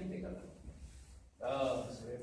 見てください。ああ、それ。